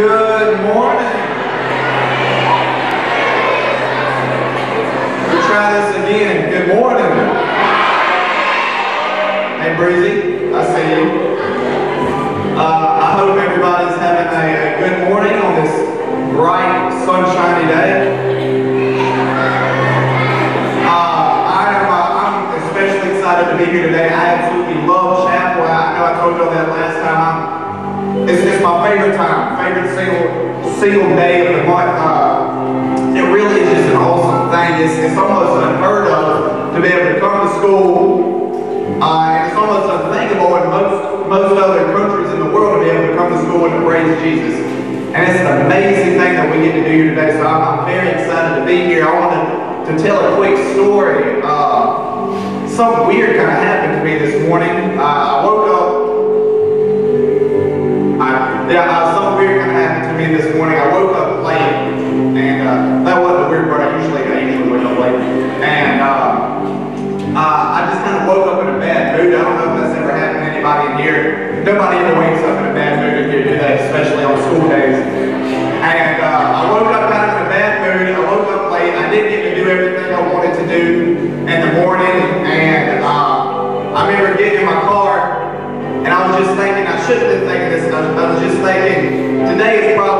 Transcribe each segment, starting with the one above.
Good morning. We'll try this again. Good morning. Hey, Breezy, I see you. Uh, I hope everybody's having a, a good morning on this bright, sunshiny day. Uh, I am, uh, I'm especially excited to be here today. I absolutely love chapel. I know I told you that last time. I'm, it's, my favorite time, single, day of the month. Uh, it really is just an awesome thing. It's, it's almost unheard of to be able to come to school. Uh, and it's almost unthinkable in most, most other countries in the world to be able to come to school and to praise Jesus. And it's an amazing thing that we get to do here today. So I'm, I'm very excited to be here. I wanted to tell a quick story. Uh, something weird kind of happened to me this morning. Uh, I woke up I, yeah, uh, I don't know if that's ever happened to anybody in here. Nobody ever wakes up in a bad mood in here, do they? Especially on school days. And uh, I woke up kind of in a bad mood. I woke up late. I didn't get to do everything I wanted to do in the morning, and uh, I remember getting in my car. And I was just thinking, I should have been thinking this, I was just thinking, today is probably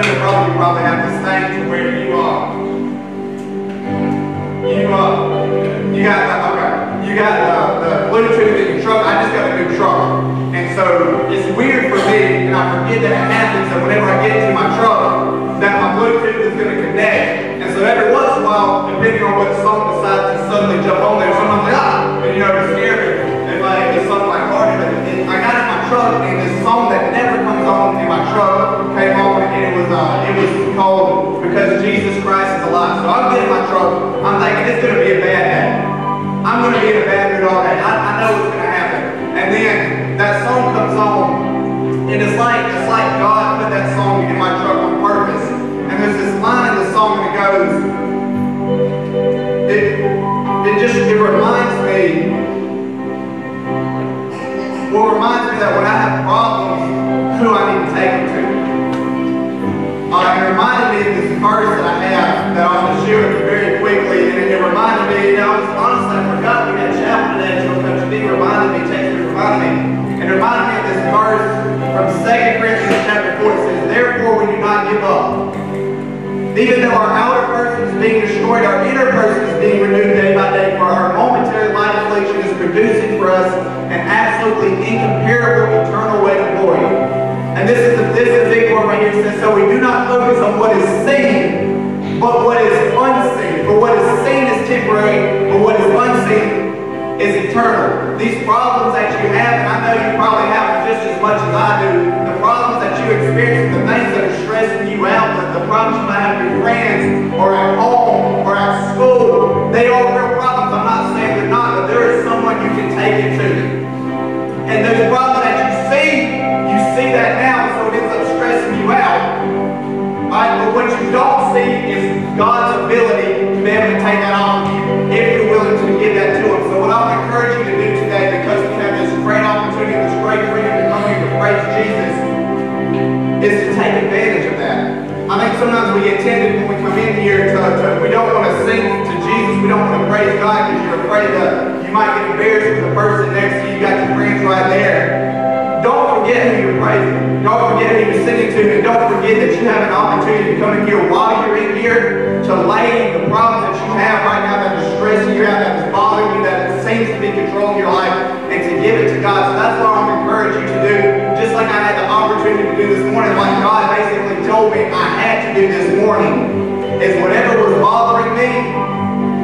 You probably have this thing to where you are. You, uh, you got, uh, okay, you got uh, the Bluetooth in your truck. I just got a new truck. And so it's weird for me, and I forget that it happens, that whenever I get to my truck, that my Bluetooth is going to connect. And so every once in a while, depending on what song decides to suddenly jump on there, sometimes I'm like, ah, and you know, it's scary. If like, it's something like Hardy, but I got in my truck, and this song that I'm getting my truck, I'm thinking it's going to be a bad day. I'm going to be in a bad mood all day. I, I know it's going to happen. And then that song comes on, and it's like it's like God put that song in my truck on purpose. And there's this line in the song, that goes, it, it just it reminds me, well, it reminds me that when I have problems, who I need to take them to. Uh, it reminded me of this verse that I and it, reminded me, you honestly, I forgot we had chapel today, so Coach reminded me, text me, reminded me, and reminded me of this verse from 2 Corinthians chapter 4. It says, Therefore we do not give up. Even though our outer person is being destroyed, our inner person is being renewed day by day, for our momentary light affliction is producing for us an absolutely incomparable eternal weight of glory. And this is the, this is the big one right here. It says, so we do not focus on what is seen, but what is For what is seen is temporary, but what is unseen is eternal. These problems that you have, and I know you probably have just as much as I do, the problems that you experience, the things that are stressing you out, the, the problems you might have with your friends, or at home, or at school, they are real problems. I'm not saying they're not, but there is someone you can take it to. And those problems that you see, you see that now, so it ends up stressing you out. Right? But what you don't see is God's ability I think sometimes we tempted when we come in here to, to we don't want to sing to Jesus, we don't want to praise God because you're afraid that you might get embarrassed with the person next to you, you got your friends right there. Don't forget who you're praising. Don't forget who you're singing to, and don't forget that you have an opportunity to come in here while you're in here to lay the problems that you have right now that are stressing you out, that is bothering you, that it seems to be controlling your life, and to give it to God. So that's what I'm encourage you to do. Just like I had the opportunity to do this morning, like God basically told me I do this morning, is whatever was bothering me,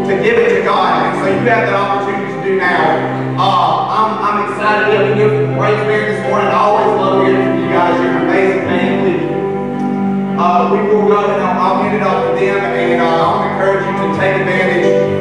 to give it to God. And so you have that opportunity to do now. Uh, I'm, I'm excited to be here praise band this morning. I always love hearing from you guys. You're an amazing family. Uh, we will go and I'll, hand it off to them, and uh, I'll encourage you to take advantage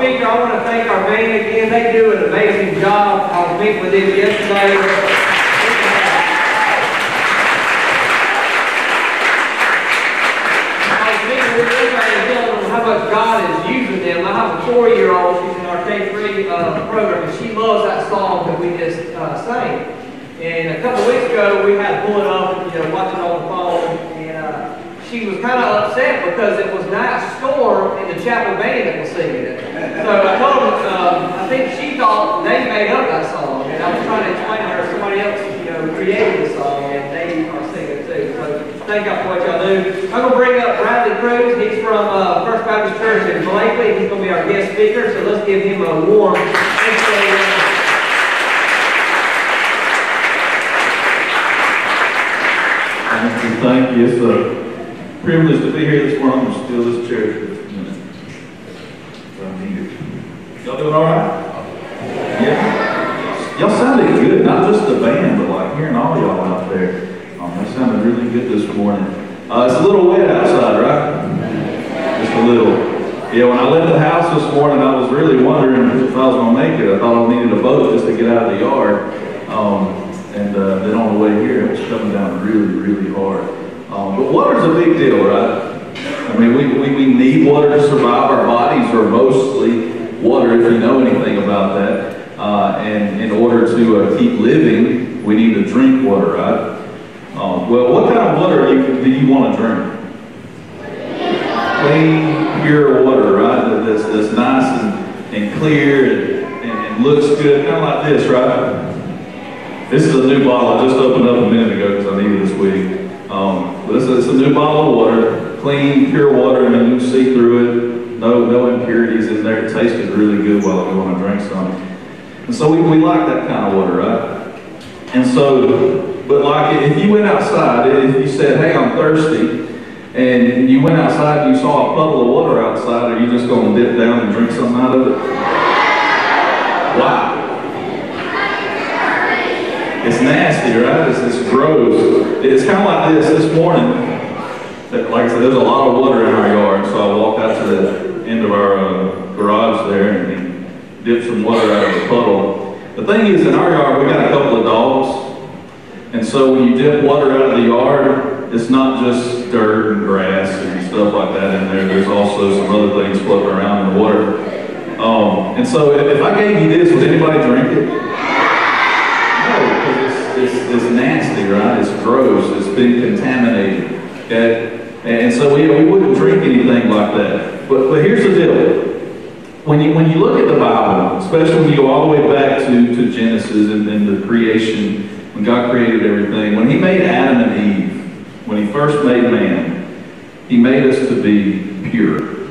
speaker, I want to thank our band again. They do an amazing job. I was meeting with them yesterday. I was meeting with everybody and telling them how much God is using them. I have a four-year-old. She's in our K-3 uh, program, and she loves that song that we just uh, sang. And a couple weeks ago, we had pulling up, you know, watching on the phone, and uh, she was kind of upset because it was not score in the chapel band that was singing it. So I told them, um, I think she thought they made up that song, and I was trying to explain to her somebody else, you know, created the song, and they are singing too. So thank you for what y'all do. I'm gonna bring up Bradley Cruz. He's from uh, First Baptist Church in Blakely. He's gonna be our guest speaker. So let's give him a warm. Thanks, Thank you. It's a privilege to be here this morning and still this church. Y'all doing all right? Yeah. Y'all sounded good, not just the band, but like hearing all y'all out there. Um, sounded really good this morning. Uh, it's a little wet outside, right? Just a little. Yeah, when I left the house this morning, I was really wondering if I was going to make it. I thought I needed a boat just to get out of the yard. Um, and uh, then on the way here, it was coming down really, really hard. Um, but water's a big deal, right? I mean, we, we, we need water to survive. Our bodies are mostly water, if you know anything about that. Uh, and in order to uh, keep living, we need to drink water, right? Um, well, what kind of water you, do you want to drink? Clean, pure water, right? That's, that's nice and, and clear and, and, looks good, kind of like this, right? This is a new bottle. I just opened up a minute ago because I needed this week. Um, but it's a, new bottle of water, clean, pure water. and you can see through it. No, no impurities in there. It tasted really good while I want to drink some. And so we, we like that kind of water, right? And so, but like if you went outside, if you said, hey, I'm thirsty, and you went outside and you saw a puddle of water outside, are you just going to dip down and drink something out of it? Wow. It's nasty, right? It's, it's gross. It's kind of like this this morning. Like I said, there's a lot of water in our yard, so I walked out to the end of our uh, garage there and dipped some water out of the puddle. The thing is, in our yard, we got a couple of dogs. And so when you dip water out of the yard, it's not just dirt and grass and stuff like that in there. There's also some other things floating around in the water. Um, and so if I gave you this, would anybody drink it? No, because it's, it's nasty, right? It's gross. It's been contaminated. Okay? And so we, we wouldn't drink anything like that. But, but here's the deal. When you, when you look at the Bible, especially when you go all the way back to, to Genesis and, and the creation, when God created everything, when he made Adam and Eve, when he first made man, he made us to be pure,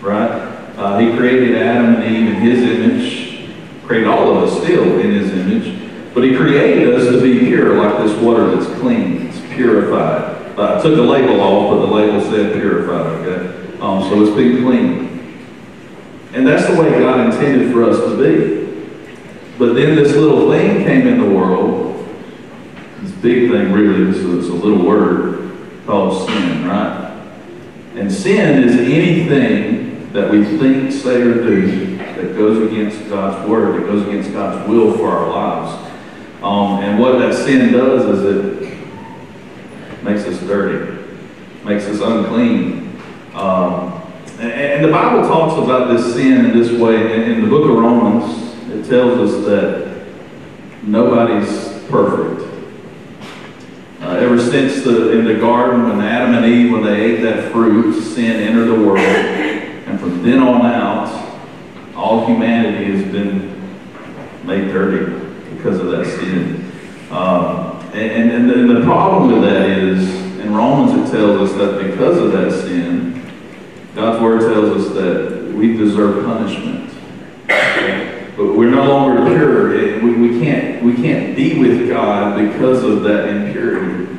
right? Uh, he created Adam and Eve in his image, created all of us still in his image. But he created us to be pure, like this water that's clean, it's purified. I took the label off, but the label said purified, okay? Um, so it's been clean. And that's the way God intended for us to be. But then this little thing came in the world, this big thing really, it's a, it's a little word called sin, right? And sin is anything that we think, say, or do that goes against God's word, that goes against God's will for our lives. Um, and what that sin does is it makes us dirty, makes us unclean. Um, and, and, the Bible talks about this sin in this way. In, in the book of Romans, it tells us that nobody's perfect. Uh, ever since the, in the garden, when Adam and Eve, when they ate that fruit, sin entered the world. And from then on out, all humanity has been made dirty because of that sin. Um, and, and, and the problem with that is, in Romans it tells us that because of that sin, God's word tells us that we deserve punishment. But we're no longer pure. We, we, can't, we can't be with God because of that impurity.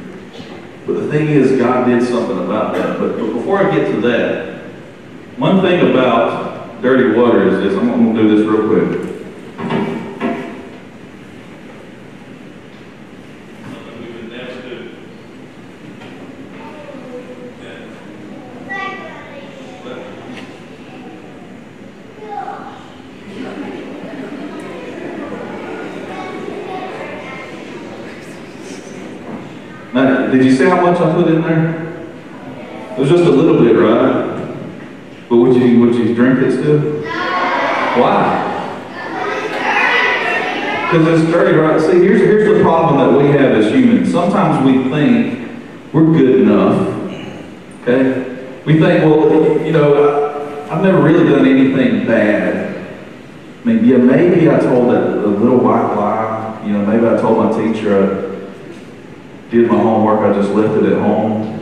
But the thing is, God did something about that. But, but before I get to that, one thing about dirty water is this. I'm going to do this real quick. Did you see how much I put in there? It was just a little bit, right? But would you would you drink it still? Why? Because it's dirty, right? See, here's here's the problem that we have as humans. Sometimes we think we're good enough. Okay? We think, well, you know, I've never really done anything bad. I mean, yeah, maybe I told that a little white lie. You know, maybe I told my teacher uh, did my homework, I just left it at home.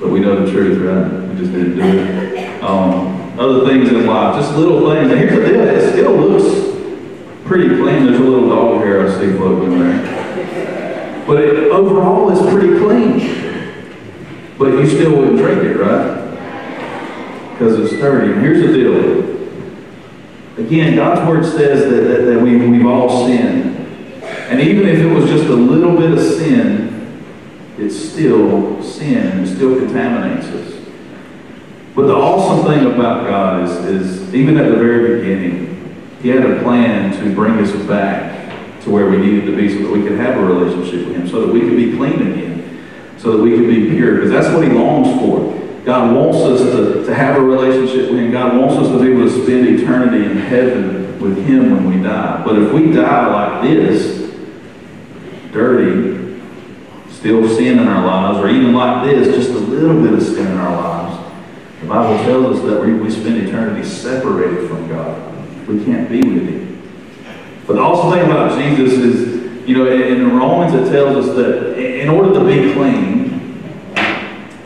but we know the truth, right? We just didn't do it. Um, other things in life, just little things. And here's the deal: it still looks pretty clean. There's a little dog hair I see floating there, but it, overall, it's pretty clean. But you still wouldn't drink it, right? Because it's dirty. Here's the deal. Again, God's word says that, that, that we, we've all sinned. And even if it was just a little bit of sin, it's still sin. It still contaminates us. But the awesome thing about God is, is even at the very beginning, He had a plan to bring us back to where we needed to be so that we could have a relationship with Him, so that we could be clean again, so that we could be pure. Because that's what He longs for. God wants us to, to have a relationship with Him. God wants us to be able to spend eternity in heaven with Him when we die. But if we die like this, dirty, still sin in our lives, or even like this, just a little bit of sin in our lives, the Bible tells us that we, we spend eternity separated from God. We can't be with Him. But the awesome thing about Jesus is, you know, in Romans it tells us that in order to be clean,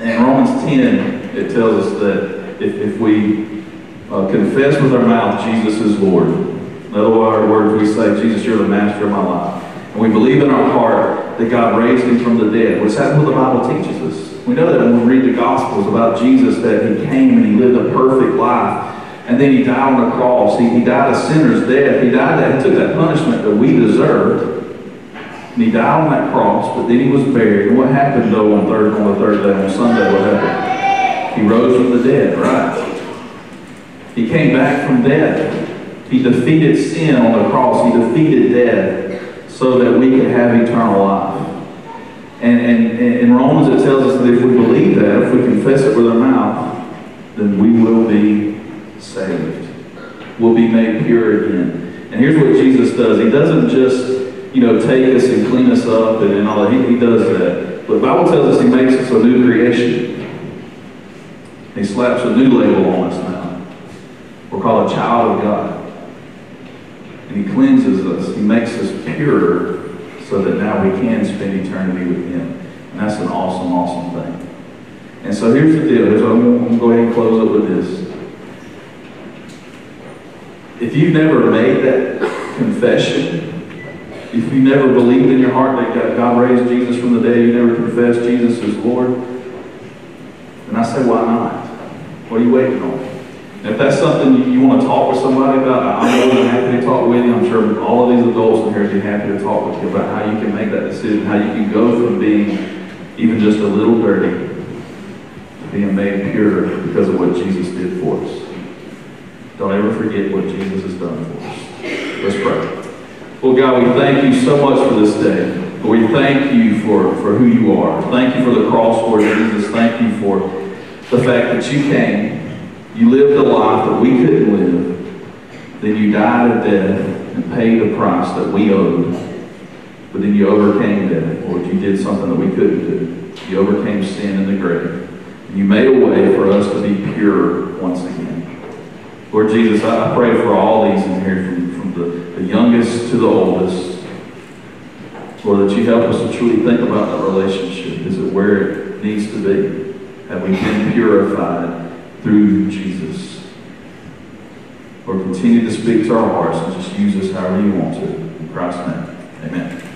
in Romans 10, it tells us that if, if we uh, confess with our mouth Jesus is Lord, in other words, we say, Jesus, you're the master of my life. And we believe in our heart that God raised him from the dead. What's that what the Bible teaches us? We know that when we read the Gospels about Jesus, that he came and he lived a perfect life. And then he died on the cross. He, he died a sinner's death. He died that, he took that punishment that we deserved. And he died on that cross, but then he was buried. And what happened though on third on the third day, on Sunday, what happened? He rose from the dead, right? He came back from death. He defeated sin on the cross. He defeated death so that we could have eternal life. And, and, and in Romans it tells us that if we believe that, if we confess it with our mouth, then we will be saved. We'll be made pure again. And here's what Jesus does. He doesn't just, you know, take us and clean us up and, and all that. He, he does that. But the Bible tells us he makes us a new creation. He slaps a new label on us now. We're called a child of God. And he cleanses us. He makes us pure so that now we can spend eternity with him. And that's an awesome, awesome thing. And so here's the deal. Here's, I'm going to go ahead and close up with this. If you've never made that confession, if you never believed in your heart that God raised Jesus from the dead, you never confessed Jesus as Lord, then I say, why not? What are you waiting on? If that's something you, you want to talk with somebody about, I'm more than happy to talk with you. I'm sure all of these adults in here would be happy to talk with you about how you can make that decision, how you can go from being even just a little dirty to being made pure because of what Jesus did for us. Don't ever forget what Jesus has done for us. Let's pray. Well, God, we thank you so much for this day. We thank you for, for who you are. Thank you for the cross, Lord Jesus. Thank you for the fact that you came, you lived a life that we couldn't live, then you died a death and paid a price that we owed. But then you overcame death. Lord. You did something that we couldn't do. You overcame sin in the grave. And you made a way for us to be pure once again. Lord Jesus, I pray for all these in here, from, from the, the youngest to the oldest. Lord, that you help us to truly think about that relationship. Is it where it needs to be? Have we been purified through Jesus? Lord, continue to speak to our hearts and just use us however you want to. In Christ's name, amen.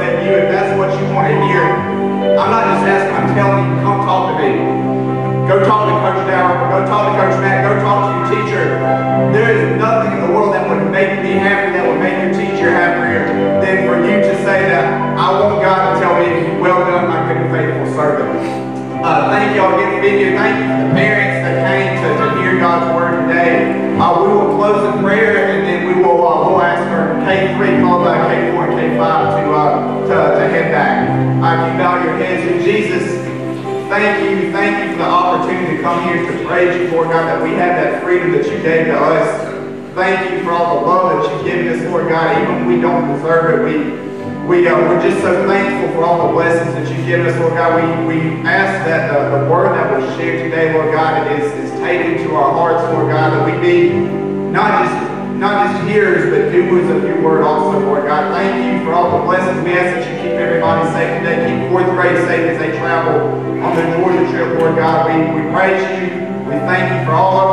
To you, if that's what you want to hear. I'm not just asking, I'm telling you, come talk to me. Go talk to Coach Dower, go talk to Coach Matt, go talk to your teacher. There is nothing in the world that would make me happy, that would make your teacher happier than for you to say that I want God to tell me, well done, my good and faithful servant. Uh, thank y'all again for being here. Thank you for the parents that came to, to hear God's word today. Uh, we will close in prayer and then we will uh, we'll ask our K3 followed by K4 and K5 to, uh, back. Uh, you bow your heads in Jesus. Thank you. Thank you for the opportunity to come here to praise you, Lord God, that we have that freedom that you gave to us. Thank you for all the love that you've given us, Lord God. Even when we don't deserve it, we we, uh, we're just so thankful for all the blessings that you've given us, Lord God. We, we ask that the, the word that was shared today, Lord God, is, is taken to our hearts, Lord God, that we be not just not just hearers, but doers of your word also, Lord God. Thank you for all the ask that you keep everybody safe today. Keep fourth grade safe as they travel on their Georgia trip, Lord God. We, we praise you. We thank you for all our